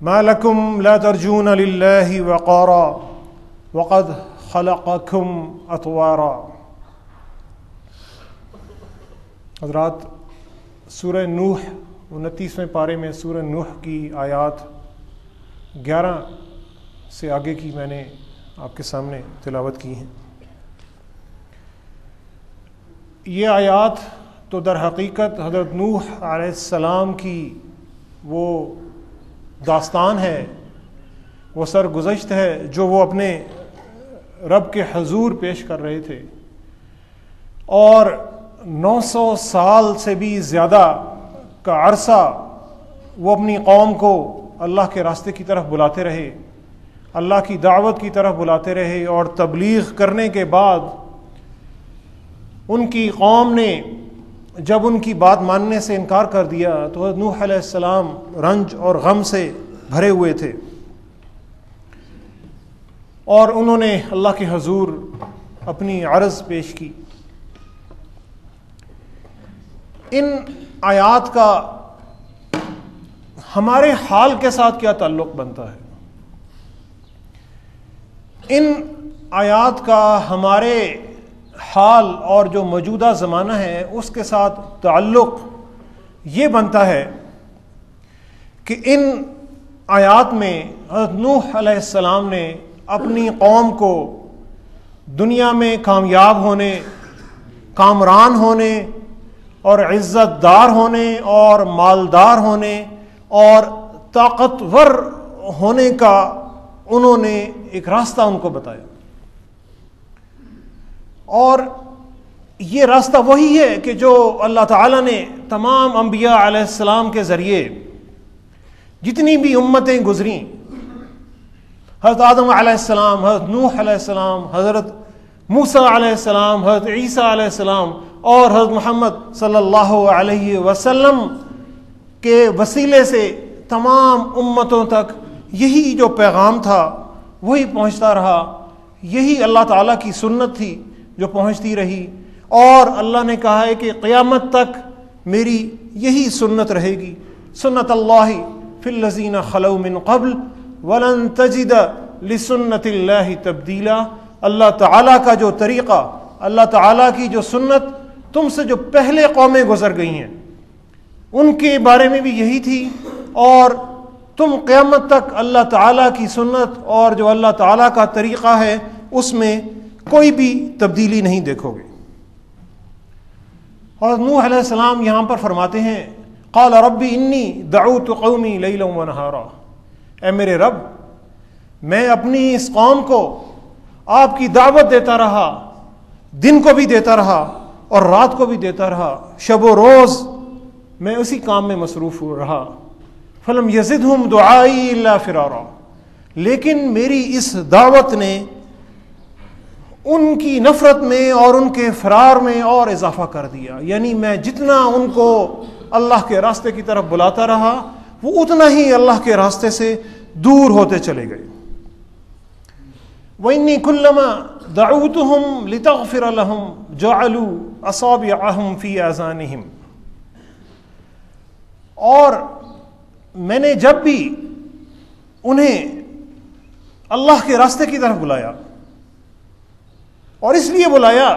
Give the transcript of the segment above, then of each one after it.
मालकुम ला तर्जून लाही वक़ारा वक़द खलकुम अतवारा हजरात सूर नूह उनतीसवें पारे में सूर नूह की आयात ग्यारह से आगे की मैंने आपके सामने तिलावत की हैं ये आयात तो दर हकीकत हज़रत नूह आसमाम की वो दास्तान है, वो सरगुजश्त है, जो वो अपने रब के हजूर पेश कर रहे थे। और 900 साल से भी ज़्यादा का अरसा वो अपनी कौम को अल्लाह के रास्ते की तरफ़ बुलाते रहे, अल्लाह की दावत की तरफ़ बुलाते रहे और तबलीग करने के बाद उनकी कौम ने जब उनकी बात मानने से इनकार कर दिया तो नूह अलैहिस्सलाम रंज और गम से भरे हुए थे। और उन्होंने अल्लाह के हजूर अपनी अर्ज़ पेश की। इन आयात का हमारे हाल के साथ क्या ताल्लुक बनता है? इन आयात का हमारे हाल और जो मौजूदा ज़माना है, उसके साथ ताल्लुक ये बनता है कि इन आयात में नूह ने अपनी कौम को दुनिया में कामयाब होने, कामरान होने और इज़्ज़तदार होने और मालदार होने और ताकतवर होने का उन्होंने एक रास्ता उनको बताया। और ये रास्ता वही है कि जो अल्लाह ताला ने तमाम अम्बिया अलैहिस्सलाम के ज़रिए जितनी भी उम्मतें गुजरी, हज़रत आदम अलैहिस्सलाम हज़रत नूह अलैहिस्सलाम हज़रत मूसा अलैहिस्सलाम हज़रत ईसा अलैहिस्सलाम और हज़रत मोहम्मद सल्लल्लाहु अलैहि वसल्लम के वसीले से तमाम उम्मतों तक यही जो पैगाम था, वही पहुँचता रहा, यही अल्लाह ताला की सुन्नत थी। जो पहुँचती रही। और अल्लाह ने कहा है कि क़यामत तक मेरी यही सुन्नत रहेगी। सुन्नत अल्लाह फ़िल्लजीन खलो मिन कबल, वलन तजिद लसन्नत तब्दीला। अल्लाह ताला का जो तरीक़ा, अल्लाह ताला की जो सुन्नत तुमसे जो पहले कौमें गुजर गई हैं, उनके बारे में भी यही थी। और तुम क़्यामत तक अल्लाह ताला की सुन्नत और जो अल्लाह ताला का तरीक़ा है, उसमें कोई भी तब्दीली नहीं देखोगे। और नूह अलैहिस्सलाम यहाँ पर फरमाते हैं, काल रब्बी इन्नी दाऊ तो कौमी लईल नहारा। ए मेरे रब, मैं अपनी इस कौम को आपकी दावत देता रहा, दिन को भी देता रहा और रात को भी देता रहा। शब रोज़ मैं उसी काम में मसरूफ़ रहा। फलम यजिद हम दुआई फिरारा। लेकिन मेरी इस दावत ने उनकी नफ़रत में और उनके फरार में और इजाफा कर दिया। यानी मैं जितना उनको अल्लाह के रास्ते की तरफ़ बुलाता रहा, वो उतना ही अल्लाह के रास्ते से दूर होते चले गए। वन्नी कुल्लमा दाऊत हम लितफ़िर लहम जालू असाब आहम फ़ी आज़ानहिम और मैंने जब भी उन्हें अल्लाह के रास्ते की तरफ़ बुलाया और इसलिए बुलाया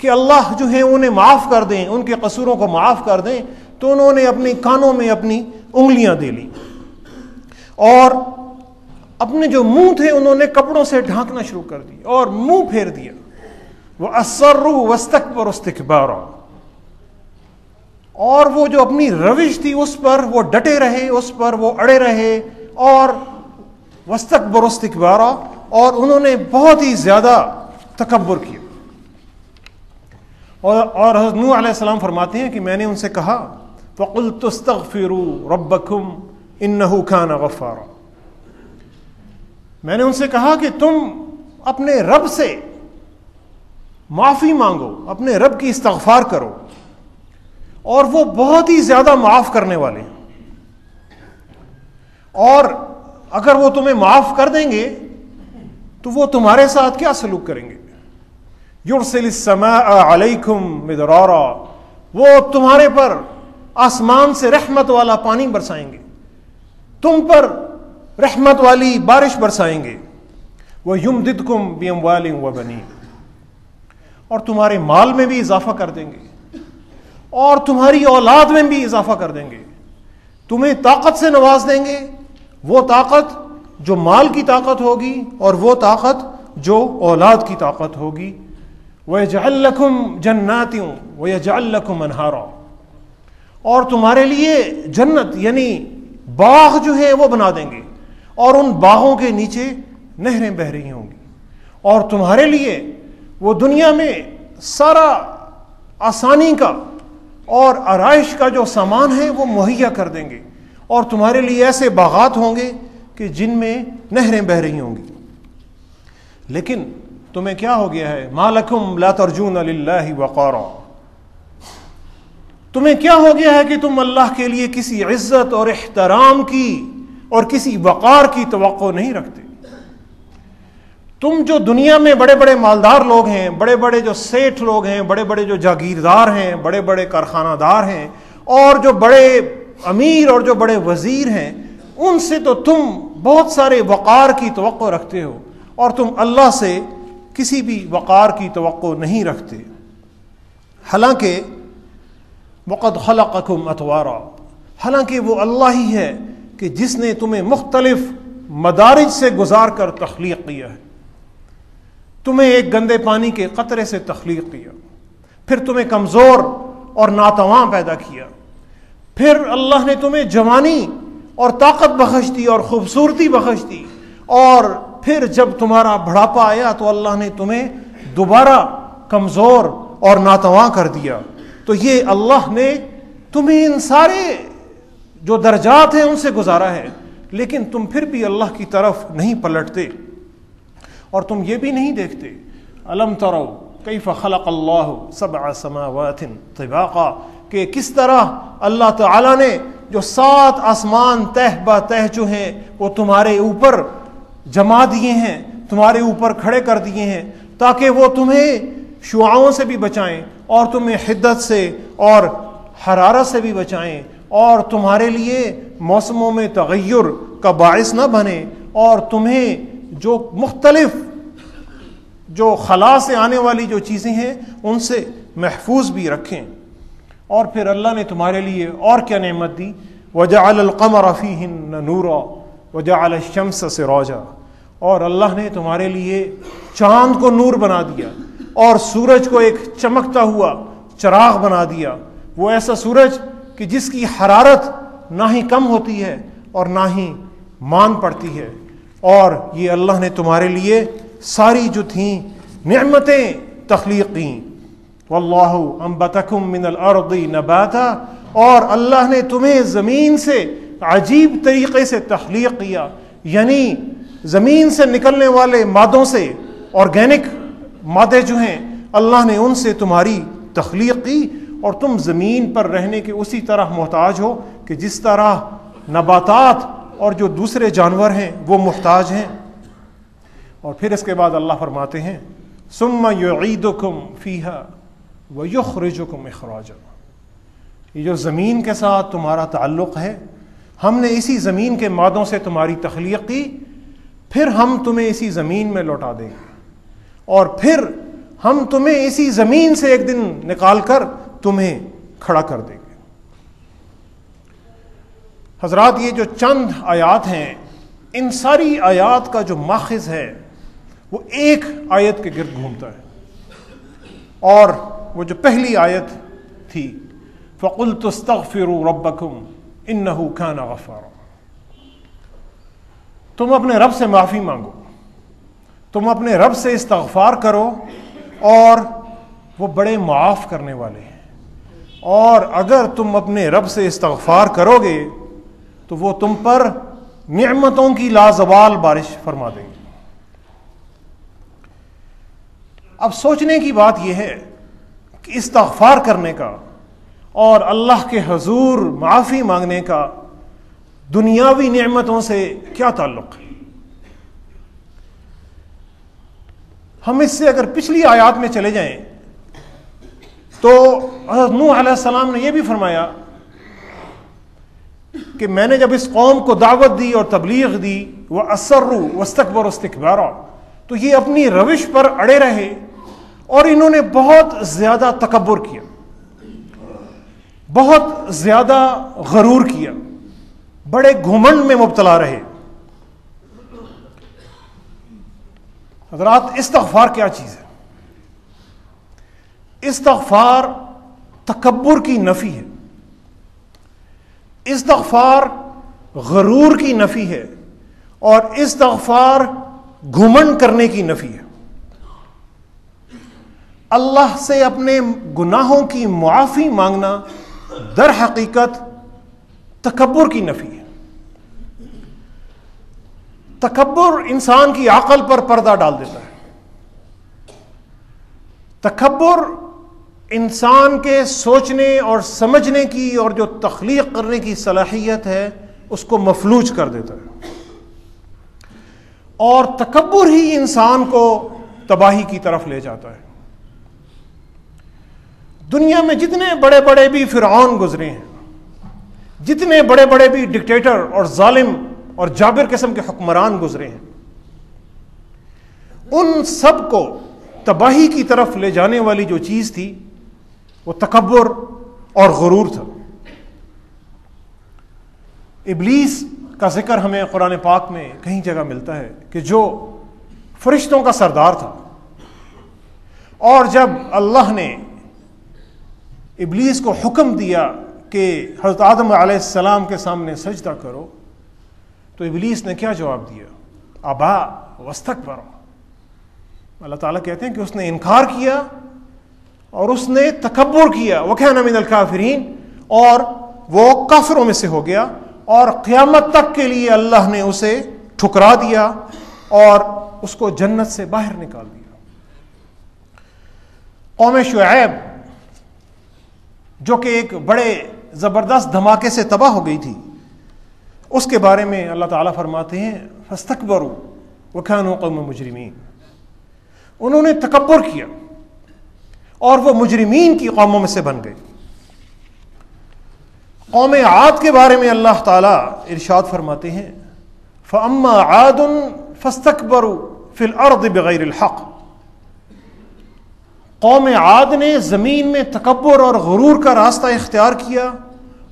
कि अल्लाह जो है, उन्हें माफ़ कर दें, उनके कसूरों को माफ़ कर दें तो उन्होंने अपने कानों में अपनी उंगलियाँ दे ली। और अपने जो मुँह थे, उन्होंने कपड़ों से ढांकना शुरू कर दिया और मुँह फेर दिया। वह असर्रु वस्तक पर उस्तकबार और वो जो अपनी रविश थी, उस पर वो डटे रहे, उस पर वो अड़े रहे और वस्तक बरस्तकबारा और उन्होंने बहुत ही ज़्यादा तकबर किया। और और हज़रत अलैहिस्सलाम फरमाते हैं कि मैंने उनसे कहा फ़कुल तुस्तगफिरू रब्बकुम इन्नहु खान गफ़ारा। मैंने उनसे कहा कि तुम अपने रब से माफ़ी मांगो, अपने रब की इस्तफार करो, और वो बहुत ही ज़्यादा माफ़ करने वाले हैं। और अगर वो तुम्हें माफ़ कर देंगे तो वो तुम्हारे साथ क्या सलूक करेंगे? युरसलकुम मिदरारा वो तुम्हारे पर आसमान से रहमत वाला पानी बरसाएँगे तुम पर रहमत वाली बारिश बरसाएँगे वह युम दिदकुम बियम वाली व बनी और तुम्हारे माल में भी इजाफा कर देंगे और तुम्हारी औलाद में भी इजाफा कर देंगे तुम्हें ताकत से नवाज़ देंगे वो ताकत जो माल की ताकत होगी और वो ताकत जो औलाद की ताकत होगी वह जल्लकुम जन्नातियों वह जल्लकुम अनहारा। और तुम्हारे लिए जन्नत, यानी बाग जो है, वो बना देंगे। और उन बागों के नीचे नहरें बह रही होंगी। और तुम्हारे लिए वो दुनिया में सारा आसानी का और आरइश का जो सामान है, वो मुहैया कर देंगे। और तुम्हारे लिए ऐसे बागात होंगे कि जिनमें नहरें बह रही होंगी। लेकिन तुम्हें क्या हो गया है? मालकुम ला तर्जून वक़ारा। तुम्हें क्या हो गया है कि तुम अल्लाह के लिए किसी इज़्ज़त और एहतराम की और किसी वक़ार की तो नहीं रखते? तुम जो दुनिया में बड़े बड़े मालदार लोग हैं बड़े बड़े जो सेठ लोग हैं बड़े बड़े जो जागीरदार हैं बड़े बड़े कारखानादार हैं, और जो बड़े अमीर और जो बड़े वज़ीर हैं, उनसे तो तुम बहुत सारे वक़ार की तो रखते हो, और तुम अल्लाह से किसी भी वक़ार की तो नहीं रखते। हालाँकि, वक़द खलकुम अतवारा। हालाँकि वो अल्लाह ही है कि जिसने तुम्हें मुख्तलिफ़ मदारज से गुजार कर तख्लीक किया है। तुम्हें एक गंदे पानी के कतरे से तख्लीक किया। फिर तुम्हें कमज़ोर और नातवा पैदा किया। फिर अल्लाह ने तुम्हें जवानी और ताकत बख्श दी और खूबसूरती बख्श दी और फिर जब तुम्हारा बढ़ापा आया तो अल्लाह ने तुम्हें दोबारा कमज़ोर और नातवा कर दिया। तो ये अल्लाह ने तुम्हें इन सारे जो दर्जात हैं उनसे गुजारा है, लेकिन तुम फिर भी अल्लाह की तरफ़ नहीं पलटते और तुम ये भी नहीं देखते। अलम तरो कई फ़लक अल्लाह सब समावातिन तबाक़ा कि किस तरह अल्लाह ताला ने जो सात आसमान तह ब तह जो हैं, वो तुम्हारे ऊपर जमा दिए हैं, तुम्हारे ऊपर खड़े कर दिए हैं, ताकि वो तुम्हें शुआओं से भी बचाएँ और तुम्हें हिद्दत से और हरारत से भी बचाएँ और तुम्हारे लिए मौसमों में तगैर का बायस ना बने और तुम्हें जो मुख्तलिफ़, जो खला से आने वाली जो चीज़ें हैं, उनसे महफूज भी रखें। और फिर अल्लाह ने तुम्हारे लिए और क्या नेमत दी? वजालकमर फ़ी नूरा वजाल शम्स से रोजा और अल्लाह ने तुम्हारे लिए चाँद को नूर बना दिया और सूरज को एक चमकता हुआ चराग बना दिया। वो ऐसा सूरज कि जिसकी हरारत ना ही कम होती है और ना ही मान पड़ती है। और ये अल्लाह ने तुम्हारे लिए सारी जो थी नमतें तख्लीक की। वल्लाम मिनल अर्दी नबाता। और अल्लाह ने तुम्हें ज़मीन से अजीब तरीके से तख्लीक किया। यानी ज़मीन से निकलने वाले मादों से ऑर्गेनिक मादे जो हैं, अल्लाह ने उनसे तुम्हारी तख्लीक की और तुम ज़मीन पर रहने के उसी तरह मोहताज हो कि जिस तरह नबातात और जो दूसरे जानवर हैं, वो मोहताज हैं। और फिर इसके बाद अल्लाह फरमाते हैं, सुम्मा युईदुकुम फ़ीहा व युखरजुकुम अखराजा ये जो ज़मीन के साथ तुम्हारा ताल्लुक़ है, हमने इसी ज़मीन के मादों से तुम्हारी तख्लीक की फिर हम तुम्हें इसी ज़मीन में लौटा देंगे और फिर हम तुम्हें इसी ज़मीन से एक दिन निकाल कर तुम्हें खड़ा कर देंगे। हजरात, ये जो चंद आयात हैं, इन सारी आयात का जो माखज है, वो एक आयत के गिर्द घूमता है। और वो जो पहली आयत थी फ़कुल तस्तफ़िर रबकुम इन खाना गफ़ार। तुम अपने रब से माफ़ी मांगो। तुम अपने रब से इस्तगफार करो और वो बड़े माफ़ करने वाले हैं। और अगर तुम अपने रब से इस्तफार करोगे तो वो तुम पर नमतों की लाजवाल बारिश फरमा देंगे। अब सोचने की बात यह है कि इस्तफार करने का और अल्लाह के हजूर माफ़ी मांगने का दुनियावी नेमतों से क्या ताल्लुक? है हम इससे अगर पिछली आयात में चले जाएँ तो नूह सलाम ने यह भी फरमाया कि मैंने जब इस कौम को दावत दी और तबलीग दी वह असर्रु वस्तकबर इस्तकबारा तो ये अपनी रविश पर अड़े रहे और इन्होंने बहुत ज़्यादा तकबर किया, बहुत ज़्यादा गरूर किया। बड़े घुमंड में मुबतला रहे। हजरात इस्तफार क्या चीज़ है? इस्तफार तकबर की नफी है। इस्तफार गरूर की नफी है और इस्तफार घुमंड करने की नफी है। अल्लाह से अपने गुनाहों की मुआफ़ी मांगना दर हकीकत तकबर की नफी है। तकबर इंसान की अकल पर पर्दा डाल देता है। तकबर इंसान के सोचने और समझने की और जो तख्लीक करने की सलाहियत है, उसको मफलूज कर देता है। और तकबर ही इंसान को तबाही की तरफ़ ले जाता है। दुनिया में जितने बड़े बड़े भी फिरौन गुजरे हैं जितने बड़े बड़े भी डिक्टेटर और जालिम और जाबिर किस्म के हुक्मरान गुजरे हैं, उन सबको तबाही की तरफ़ ले जाने वाली जो चीज़ थी, वो तकबर और गुरूर था। इबलीस का ज़िक्र हमें कुरान पाक में कहीं जगह मिलता है कि जो फरिश्तों का सरदार था, और जब अल्लाह ने इबलीस को हुक्म दिया कि हज़रत आदम आसमाम के सामने सजदा करो। तो इबलीस ने क्या जवाब दिया? आबा वस्तक पर अल्लाह ताला कहते हैं कि उसने इनकार किया और उसने तकबर किया। वह मिन काफरीन? और वो काफिरों में से हो गया और क़्यामत तक के लिए अल्लाह ने उसे ठुकरा दिया और उसको जन्नत से बाहर निकाल दिया। कौम शुएब जो कि एक बड़े ज़बरदस्त धमाके से तबाह हो गई थी। उसके बारे में अल्लाह ताला फरमाते हैं, फस्तकबरू वखान कौम मुजरमीन। उन्होंने तकबर किया और वह मुजरमीन की कौमों में से बन गए। कौम आद के बारे में अल्लाह ताला इरशाद फरमाते हैं फ़म्मा आदन फस्तकबरू फिल अर्द बगैर हक। कौम आद ने ज़मीन में तकबर और गरूर का रास्ता इख्तियार किया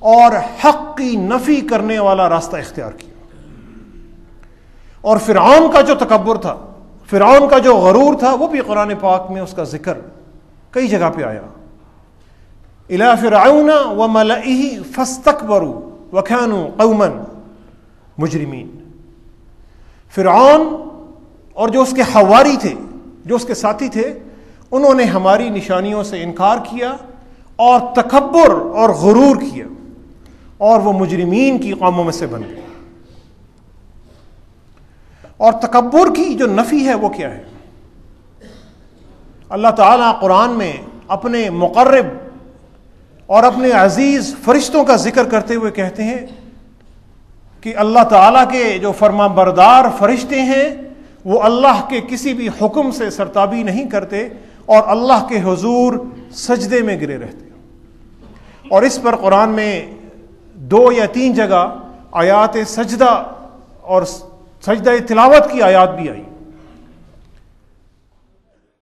और हक की नफ़ी करने वाला रास्ता इख्तियार किया। और फ़िरौन का जो तकबर था फ़िरौन का जो गरूर था, वो भी कुरान पाक में उसका ज़िक्र कई जगह पे आया। इला फ़िरौन व मलही फस्तकबरू वखानु कौमन मुजरमीन। फ़िरौन और जो उसके हवारी थे, जो उसके साथी थे, उन्होंने हमारी निशानियों से इनकार किया और तकबर और गरूर किया। और वो मुजरमीन की कौमों में से बन गए और तकबर की जो नफ़ी है वो क्या है? अल्लाह ताला कुरान में अपने मुकर्रब और अपने अज़ीज़ फरिश्तों का ज़िक्र करते हुए कहते हैं कि अल्लाह ताला के जो फर्मा बरदार फरिश्ते हैं, वो अल्लाह के किसी भी हुक्म से सरताबी नहीं करते और अल्लाह के हजूर सजदे में गिरे रहते। और इस पर कुरान में दो या तीन जगह आयात सजदा और सजदा तिलावत की आयात भी आई।